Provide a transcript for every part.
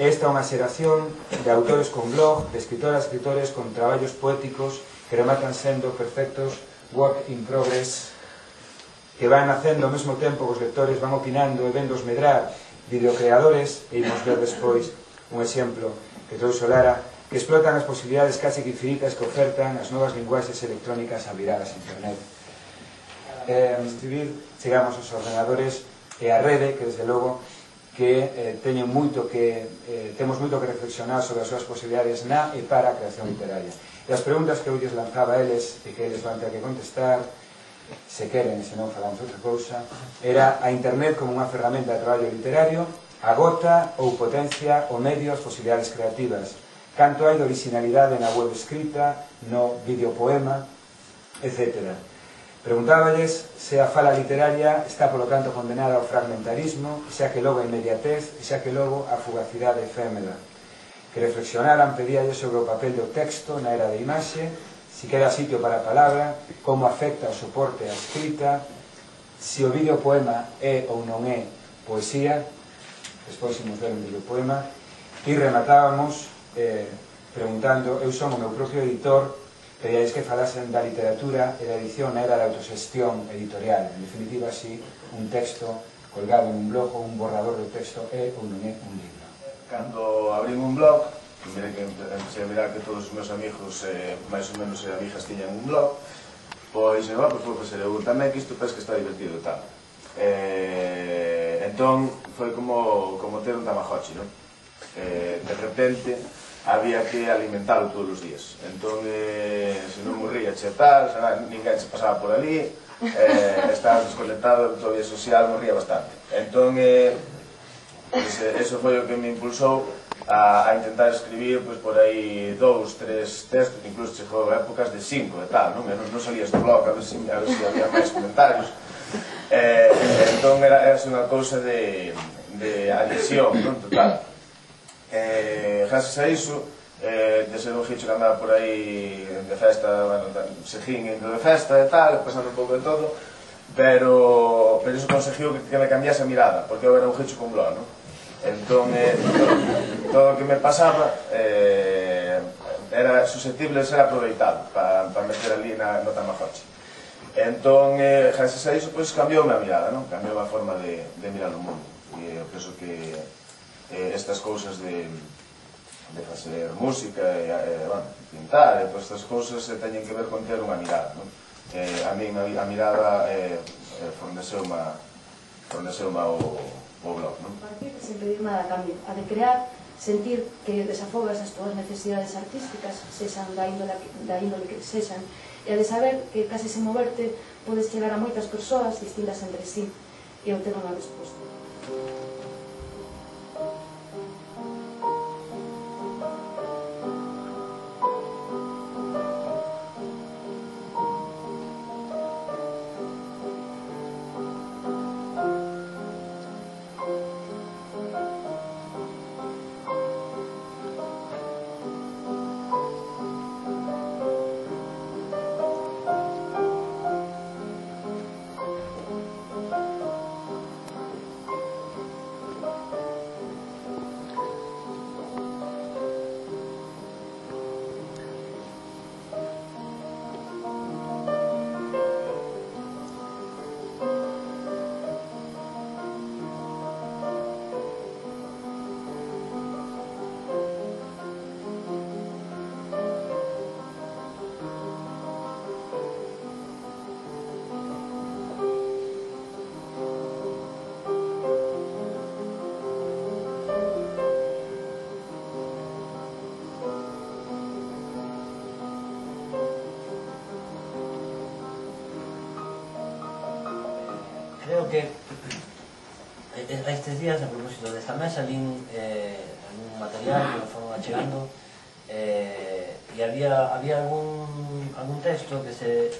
esta é unha xeración de autores con blog, de escritoras, e escritores con traballos poéticos que rematan sendo perfectos work in progress que van nacendo ao mesmo tempo que os lectores van opinando e vendos medrar videocreadores e imos ver despois un exemplo que trouxe Lara que explotan as posibilidades casi que infinitas que ofertan as novas linguaxes electrónicas viradas a internet. Eh, escribir, chegamos aos ordenadores e a rede, que desde logo que eh, teñen moito que eh, temos moito que reflexionar sobre as súas posibilidades na e para a creación literaria. E as preguntas que eu lles lanzaba a eles e que eles van ter que contestar se queren, se non falamos outra cousa, era a internet como unha ferramenta de traballo literario, agota ou potencia o medio as posibilidades creativas, canto hai de originalidade na web escrita, no videopoema, etcétera. Preguntáballes se a fala literaria está, polo tanto, condenada ao fragmentarismo, xa que logo a inmediatez, xa que logo a fugacidade efémera. Que reflexionaran pedíalles sobre o papel do texto na era da imaxe, se queda sitio para a palabra, como afecta o soporte a escrita, se o vídeo poema é ou non é poesía, despois imos ver un vídeo poema, e rematábamos eh, preguntando, eu son o meu propio editor, pedíais que falasen da literatura e da edición era da autosestión editorial. En definitiva, si un texto colgado en un blog ou un borrador do texto é ou non é un libro. Cando abrín un blog, mire que empecé a mirar que todos os meus amigos, eh, máis ou menos, e amigas tiñan un blog, pois, eh, pois, pois, pois, eu tamén que isto pes que está divertido e tal. Eh, entón, foi como, como ter un tamagotchi, non? Eh, de repente, había que alimentalo todos os días. Entón, eh, se non morría che tal, xa, ninguén se pasaba por ali, eh, estaba desconectado da vía social, morría bastante. Entón, eh, ese, eso foi o que me impulsou a, a intentar escribir pois, por aí dous, tres textos, incluso chegou épocas de cinco e tal, non? non, non salías do blog a ver se, a ver se había máis comentarios. Eh, entón, era, era unha cousa de, de adhesión, non? Total. Eh, gracias a iso, eh, de ser un hicho que andaba por aí de festa, bueno, seguín indo de festa e tal, pasando un pouco de todo, pero, pero iso conseguiu que, que me cambiase a mirada, porque eu era un hicho con blog, non? Entón, eh, todo, todo o que me pasaba eh, era susceptible de ser aproveitado para pa meter ali na, no Tamagotchi. Entón, eh, gracias a iso, pois, pues, cambiou a mirada, non? Cambiou a forma de, de mirar o mundo. E eu penso que eh, estas cousas de, de facer música, e, eh, bueno, pintar, e todas estas cousas eh, teñen que ver con ter unha mirada. Non? Eh, a min a, a mirada eh, eh forneceu unha forneceu unha o, o blog. Non? Partir sen pedir nada a cambio, a de crear sentir que desafogas as túas necesidades artísticas, sexan da índole, da índole que sexan, e a de saber que case sen moverte podes chegar a moitas persoas distintas entre sí, e obter unha resposta. creo que eh, eh, estes días, a propósito desta mesa, lín eh, algún material que me foron achegando eh, e había, había algún, algún texto que se,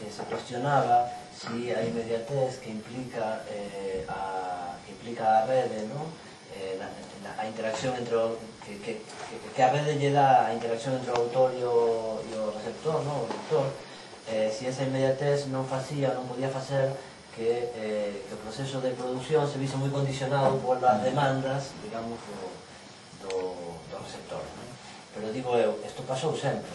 que se cuestionaba si a inmediatez que implica eh, a, que implica a rede, ¿no? Eh, la, la, a interacción entre o, que, que, que a rede lle dá a interacción entre o autor e o, e o receptor, ¿no? o lector, eh, si esa inmediatez non facía, non podía facer que, eh, que o proceso de produción se vise moi condicionado por as demandas, digamos, o, do, do sector. ¿no? Pero digo eu, isto pasou sempre,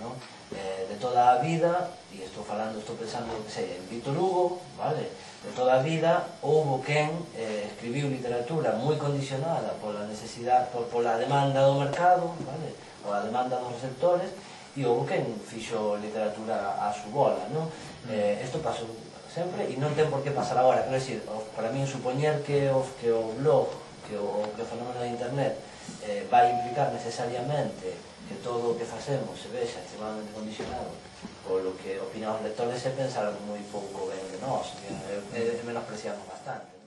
¿no? eh, de toda a vida, e estou falando, estou pensando, que sei, en Víctor Hugo, vale? De toda a vida, houbo quen eh, escribiu literatura moi condicionada pola necesidade, por, pola demanda do mercado, vale? Pola demanda dos receptores, e houbo quen fixo literatura a su bola, non? Eh, isto pasou sempre e non ten por que pasar agora. Quero decir, para min supoñer que o, que o blog que o, que o fenómeno de internet eh, vai implicar necesariamente que todo o que facemos se vexa extremadamente condicionado polo que opinan os lectores e pensaron moi pouco ben de nós e, e, e menospreciamos bastante